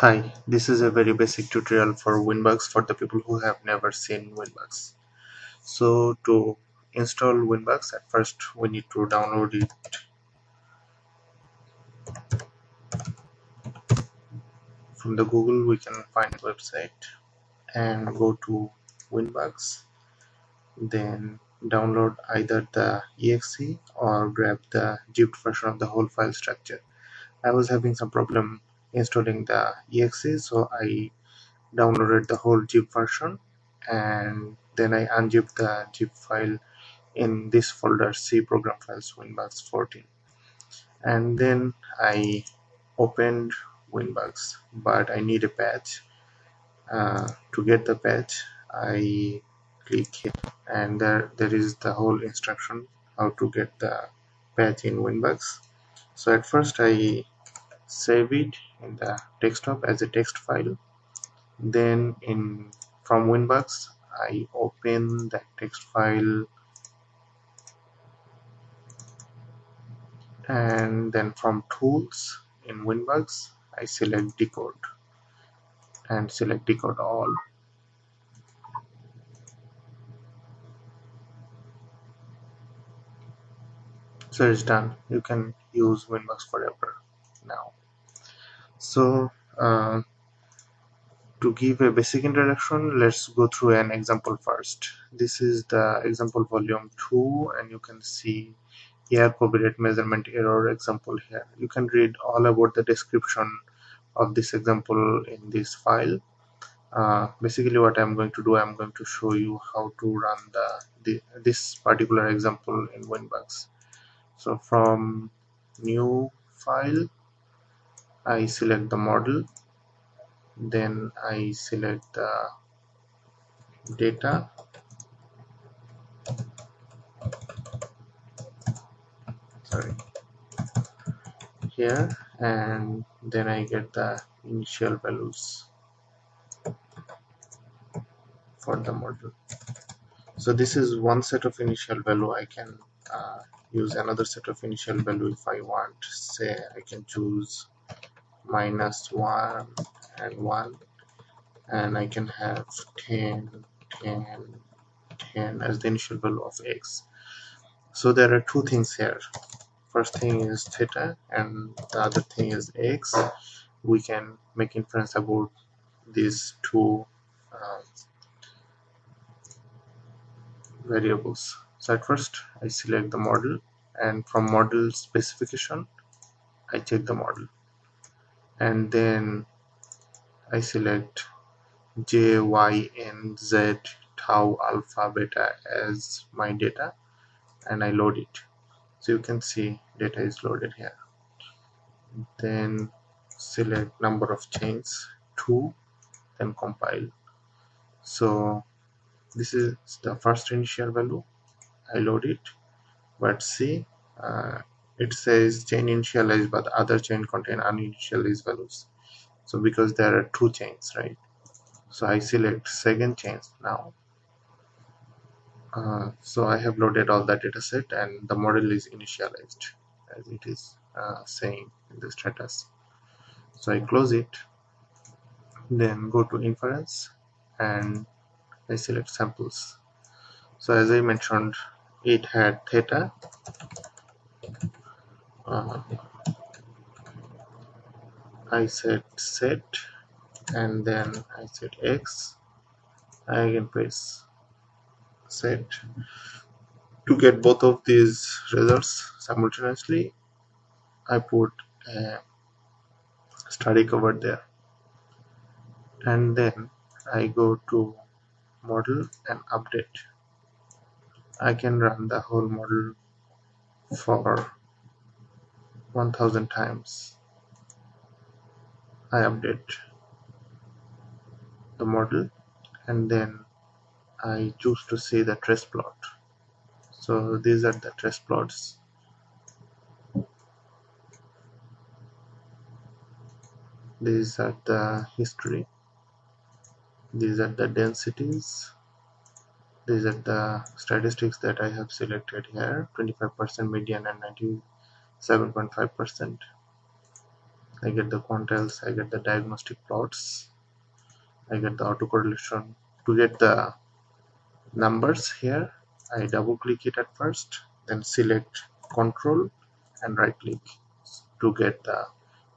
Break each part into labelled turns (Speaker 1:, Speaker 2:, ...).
Speaker 1: Hi, this is a very basic tutorial for Winbugs for the people who have never seen Winbugs. So to install Winbugs, at first we need to download it from the Google. We can find website and go to Winbugs. Then download either the exe or grab the zipped version of the whole file structure. I was having some problem installing the exe. So I downloaded the whole zip version and then I unzipped the zip file in this folder C program files Winbugs 14 and then I opened Winbugs but I need a patch. Uh, to get the patch I click here and there there is the whole instruction how to get the patch in Winbugs. So at first I save it in the desktop as a text file. Then in from WinBUGS I open that text file. And then from tools in WinBUGS I select decode and select decode all. So it's done. You can use WinBUGS forever now so uh, to give a basic introduction let's go through an example first. This is the example volume 2 and you can see air covariate measurement error example here. You can read all about the description of this example in this file. Uh, basically what I'm going to do I'm going to show you how to run the, the this particular example in Winbugs. So from new file I select the model. Then I select the data. Sorry. Here. And then I get the initial values for the model. So this is one set of initial value. I can uh, use another set of initial value if I want. Say I can choose minus 1 and 1 and I can have 10 10 10 as the initial value of x. So there are two things here. First thing is theta and the other thing is x. We can make inference about these two uh, variables. So at first I select the model. And from model specification I check the model and then I select J, Y, N, Z, tau, alpha, beta as my data and I load it. So you can see data is loaded here. Then select number of chains 2 then compile. So this is the first initial value. I load it but see uh, it says chain initialized but other chain contain uninitialized values. So because there are two chains right? So I select second chains now. Uh, so I have loaded all the data set and the model is initialized as it is uh, saying in the status. So I close it then go to inference and I select samples. So as I mentioned it had theta uh, I set set and then I set X. I again press set to get both of these results simultaneously. I put a study cover there. And then I go to model and update. I can run the whole model for 1000 times. I update the model and then I choose to see the trace plot. So these are the trace plots. These are the history. These are the densities. These are the statistics that I have selected here 25% median and 90 7.5% I get the quantiles I get the diagnostic plots I get the autocorrelation. To get the numbers here I double click it at first then select control and right click to get the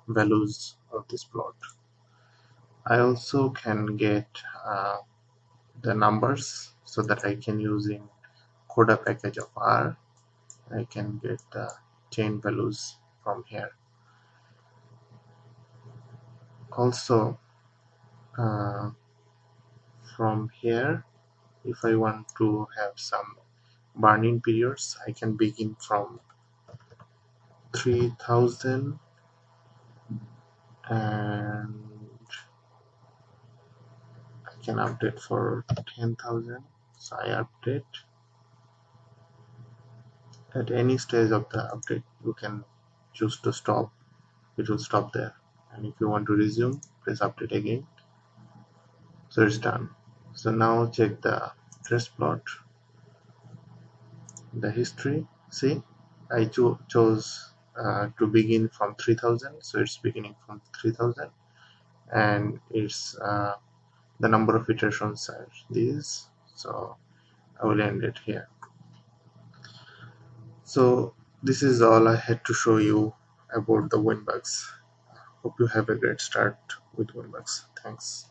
Speaker 1: values of this plot. I also can get uh, the numbers so that I can use in CODA package of R. I can get the chain values from here. Also uh, from here if I want to have some burn-in periods I can begin from 3000 and I can update for 10,000 so I update at any stage of the update you can choose to stop. It will stop there. And if you want to resume press update again. So it's done. So now check the trace plot the history. See I cho chose uh, to begin from 3000 so it's beginning from 3000 and it's uh, the number of iterations are these. So I will end it here so this is all I had to show you about the WinBugs hope you have a great start with WinBugs thanks